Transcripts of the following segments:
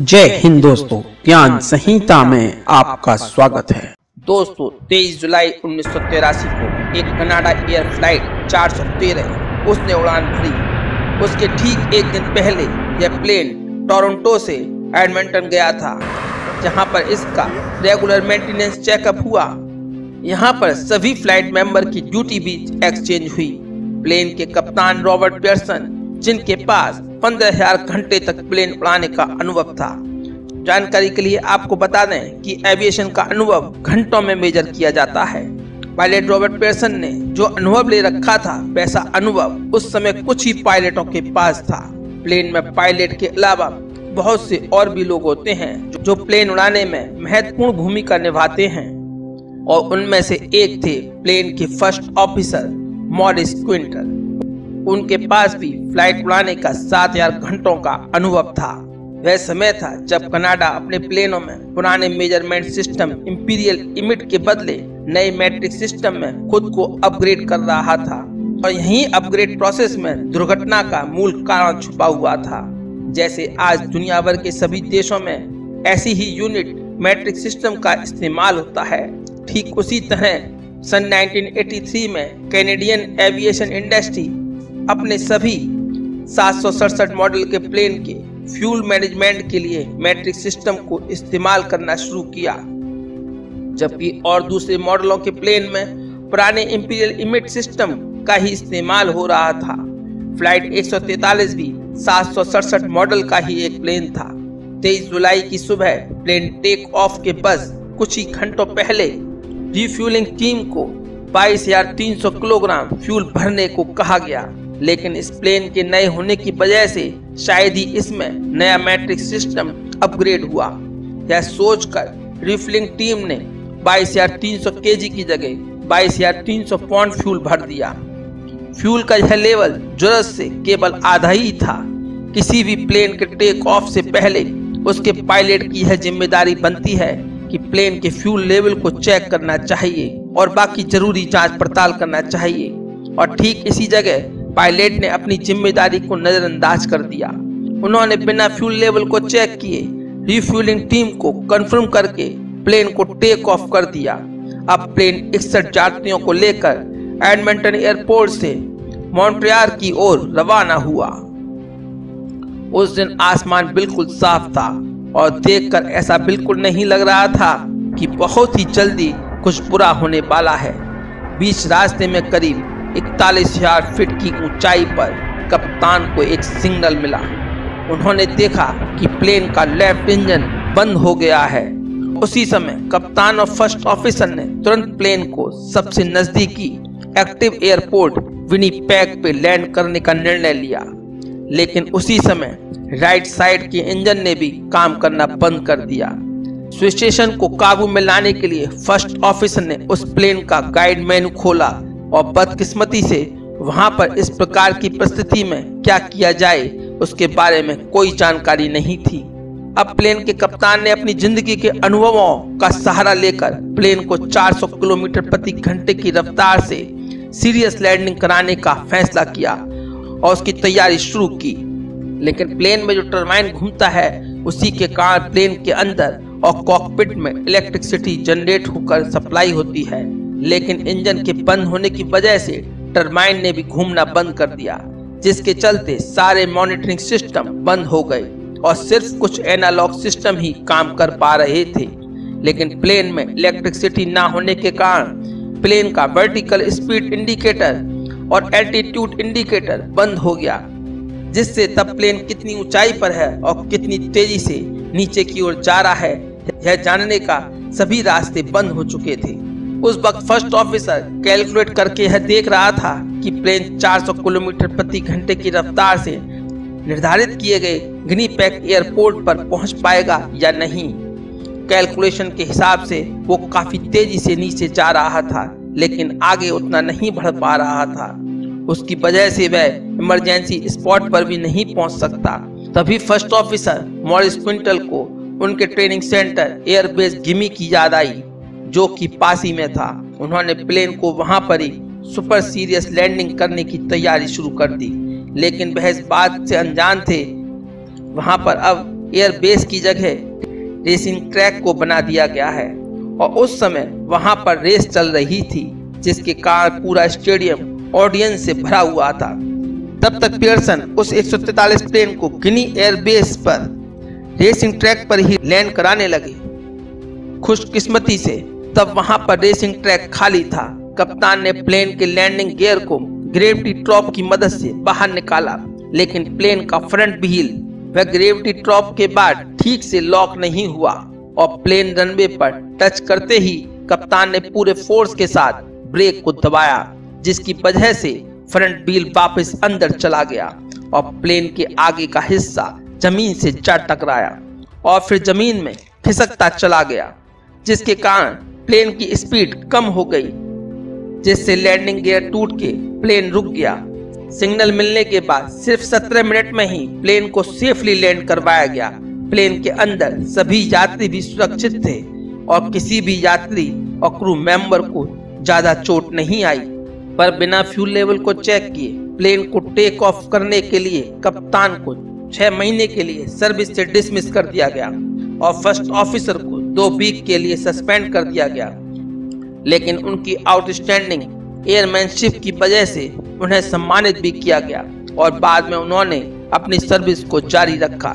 जय हिंद दोस्तों, ज्ञान संहिता में आपका स्वागत है। दोस्तों 23 जुलाई उन्नीस को एक कनाडा एयर फ़्लाइट 413 उसने उड़ान भरी। उसके ठीक एक दिन पहले यह प्लेन टोरंटो से एडमिंटन गया था, जहाँ पर इसका रेगुलर मेंटेनेंस चेकअप हुआ। यहाँ पर सभी फ़्लाइट मेंबर की ड्यूटी भी एक्सचेंज हुई। प्लेन के कप्तान रॉबर्ट पियर्सन जिनके पास पंद्रह हज़ार घंटे तक प्लेन उड़ाने का अनुभव था। जानकारी के लिए आपको बता दें कि एविएशन का अनुभव घंटों में मेजर किया जाता है। पायलट रॉबर्ट पेयरसन ने जो अनुभव ले रखा था, वैसा अनुभव उस समय कुछ ही पायलटों के पास था। प्लेन में पायलट के अलावा बहुत से और भी लोग होते हैं जो प्लेन उड़ाने में महत्वपूर्ण भूमिका निभाते हैं। और उनमें से एक थे प्लेन के फ़र्स्ट ऑफिसर मॉरिस क्विंटल उनके पास भी फ़्लाइट उड़ाने का सात हज़ार घंटों का अनुभव था। वह समय था जब कनाडा अपने प्लेनों में पुराने मेज़रमेंट सिस्टम इंपीरियल इमिट के बदले नए मैट्रिक सिस्टम में खुद को अपग्रेड कर रहा था और यही अपग्रेड प्रोसेस में दुर्घटना का मूल कारण छुपा हुआ था। जैसे आज दुनिया भर के सभी देशों में ऐसी ही यूनिट मैट्रिक सिस्टम का इस्तेमाल होता है। ठीक उसी तरह सन 1983 में कैनेडियन एविएशन इंडस्ट्री अपने सभी सात सौ सड़सठ मॉडल के प्लेन के फ्यूल मैनेजमेंट के लिए मैट्रिक सिस्टम को इस्तेमाल करना शुरू किया। जबकि और दूसरे मॉडलों के प्लेन में पुराने इंपीरियल इमिट सिस्टम का ही इस्तेमाल हो रहा था। फ़्लाइट 143 भी सात सौ सड़सठ मॉडल का ही एक प्लेन था। 23 जुलाई की सुबह प्लेन टेक ऑफ़ के बस कुछ ही घंटों पहले रिफ्यूलिंग टीम को 22,300 किलोग्राम फ्यूल भरने को कहा गया। लेकिन इस प्लेन के नए होने की वजह से शायद ही इसमें नया मैट्रिक सिस्टम अपग्रेड हुआ। यह सोचकर रिफिलिंग टीम ने बाईस हज़ार तीन सौ के की जगह बाईस हज़ार तीन सौ पॉन्ड फ्यूल भर दिया। फ्यूल का यह लेवल ज़रूरत से केवल आधा ही था। किसी भी प्लेन के टेक ऑफ़ से पहले उसके पायलट की यह ज़िम्मेदारी बनती है कि प्लेन के फ्यूल लेवल को चेक करना चाहिए और बाकी ज़रूरी जाँच पड़ताल करना चाहिए। और ठीक इसी जगह पायलट ने अपनी ज़िम्मेदारी को नजरअंदाज कर दिया। उन्होंने बिना फ्यूल लेवल को चेक किए रिफ्यूलिंग टीम को कंफर्म करके प्लेन को टेक ऑफ़ कर दिया। अब प्लेन इकसठ यात्रियों को लेकर एडमिंटन एयरपोर्ट से मॉन्ट्रियार की ओर रवाना हुआ। उस दिन आसमान बिल्कुल साफ़ था और देखकर ऐसा बिल्कुल नहीं लग रहा था कि बहुत ही जल्दी कुछ बुरा होने वाला है। बीच रास्ते में करीब इकतालीस हज़ार फीट की ऊंचाई पर कप्तान को एक सिग्नल मिला। उन्होंने देखा कि प्लेन का लेफ़्ट इंजन बंद हो गया है। उसी समय कप्तान और फ़र्स्ट ऑफिसर ने तुरंत प्लेन को सबसे नजदीकी एक्टिव एयरपोर्ट विनीपैग पे लैंड करने का निर्णय लिया। लेकिन उसी समय राइट साइड के इंजन ने भी काम करना बंद कर दिया। स्टेशन को काबू में लाने के लिए फ़र्स्ट ऑफिसर ने उस प्लेन का गाइड मेनू खोला। और बदकिस्मती से वहाँ पर इस प्रकार की परिस्थिति में क्या किया जाए, उसके बारे में कोई जानकारी नहीं थी। अब प्लेन के कप्तान ने अपनी ज़िंदगी के अनुभवों का सहारा लेकर प्लेन को 400 किलोमीटर प्रति घंटे की रफ्तार से सीरियस लैंडिंग कराने का फैसला किया और उसकी तैयारी शुरू की। लेकिन प्लेन में जो टर्बाइन घूमता है, उसी के कारण प्लेन के अंदर और कॉकपिट में इलेक्ट्रिसिटी जनरेट होकर सप्लाई होती है। लेकिन इंजन के बंद होने की वजह से टरबाइन ने भी घूमना बंद कर दिया, जिसके चलते सारे मॉनिटरिंग सिस्टम बंद हो गए और सिर्फ़ कुछ एनालॉग सिस्टम ही काम कर पा रहे थे। लेकिन प्लेन में इलेक्ट्रिसिटी ना होने के कारण प्लेन का वर्टिकल स्पीड इंडिकेटर और एल्टीट्यूड इंडिकेटर बंद हो गया, जिससे तब प्लेन कितनी ऊंचाई पर है और कितनी तेज़ी से नीचे की ओर जा रहा है, यह जानने का सभी रास्ते बंद हो चुके थे। उस वक्त फ़र्स्ट ऑफिसर कैलकुलेट करके यह देख रहा था कि प्लेन 400 किलोमीटर प्रति घंटे की रफ्तार से निर्धारित किए गए पैक एयरपोर्ट पर पहुँच पाएगा या नहीं। कैलकुलेशन के हिसाब से वो काफ़ी तेज़ी से नीचे जा रहा था, लेकिन आगे उतना नहीं बढ़ पा रहा था। उसकी वजह से वह इमरजेंसी स्पॉट पर भी नहीं पहुँच सकता। तभी फ़र्स्ट ऑफिसर मॉरिस क्विंटल को उनके ट्रेनिंग सेंटर एयरबेस गिमी की याद आई। जो कि पासी में था। उन्होंने प्लेन को वहाँ पर ही सुपर सीरियस लैंडिंग करने की तैयारी शुरू कर दी। लेकिन वह इस बात से अनजान थे। वहाँ पर अब एयरबेस की जगह रेसिंग ट्रैक को बना दिया गया है और उस समय वहाँ पर रेस चल रही थी, जिसके कारण पूरा स्टेडियम ऑडियंस से भरा हुआ था। तब तक पियर्सन उस 143 प्लेन को गिनी एयरबेस पर। रेसिंग ट्रैक पर ही लैंड कराने लगे। खुशकिस्मती से तब वहाँ पर रेसिंग ट्रैक खाली था। कप्तान ने प्लेन के लैंडिंग गियर को ग्रेविटी ट्रॉप की मदद से बाहर निकाला, लेकिन प्लेन का फ्रंट व्हील वह ग्रेविटी ट्रॉप के बाद ठीक से लॉक नहीं हुआ और प्लेन रनवे पर टच करते ही कप्तान ने पूरे फोर्स के साथ ब्रेक को दबाया, जिसकी वजह से फ्रंट व्हील वापस अंदर चला गया और प्लेन के आगे का हिस्सा ज़मीन से जा टकराया और फिर ज़मीन में खिसकता चला गया, जिसके कारण प्लेन की स्पीड कम हो गई, जिससे लैंडिंग गियर टूट के प्लेन रुक गया। सिग्नल मिलने के बाद सिर्फ़ 17 मिनट में ही प्लेन को सेफली लैंड करवाया गया। प्लेन के अंदर सभी यात्री भी सुरक्षित थे और किसी भी यात्री और क्रू मेंबर को ज़्यादा चोट नहीं आई, पर बिना फ्यूल लेवल को चेक किए प्लेन को टेक ऑफ़ करने के लिए, कप्तान को छह महीने के लिए सर्विस से डिसमिस कर दिया गया और फ़र्स्ट ऑफिसर को दो वीक के लिए सस्पेंड कर दिया गया। लेकिन उनकी आउटस्टैंडिंग एयरमैनशिप की वजह से उन्हें सम्मानित भी किया गया और बाद में उन्होंने अपनी सर्विस को जारी रखा।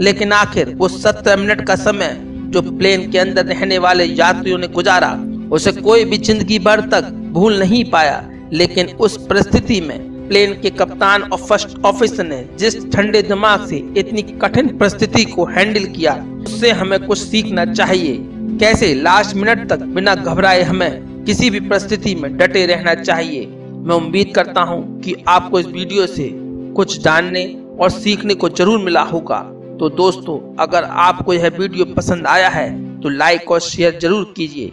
लेकिन आखिर वो सत्रह मिनट का समय जो प्लेन के अंदर रहने वाले यात्रियों ने गुजारा, उसे कोई भी ज़िंदगी भर तक भूल नहीं पाया। लेकिन उस परिस्थिति में प्लेन के कप्तान और फ़र्स्ट ऑफिसर ने जिस ठंडे दिमाग से इतनी कठिन परिस्थिति को हैंडल किया, उससे हमें कुछ सीखना चाहिए। कैसे लास्ट मिनट तक बिना घबराए हमें किसी भी परिस्थिति में डटे रहना चाहिए? मैं उम्मीद करता हूँ कि आपको इस वीडियो से कुछ जानने और सीखने को ज़रूर मिला होगा। तो दोस्तों, अगर आपको यह वीडियो पसंद आया है तो लाइक और शेयर ज़रूर कीजिए।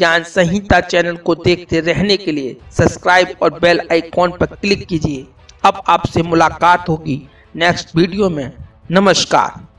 ज्ञान संहिता चैनल को देखते रहने के लिए सब्सक्राइब और बेल आइकॉन पर क्लिक कीजिए। अब आपसे मुलाकात होगी नेक्स्ट वीडियो में। नमस्कार।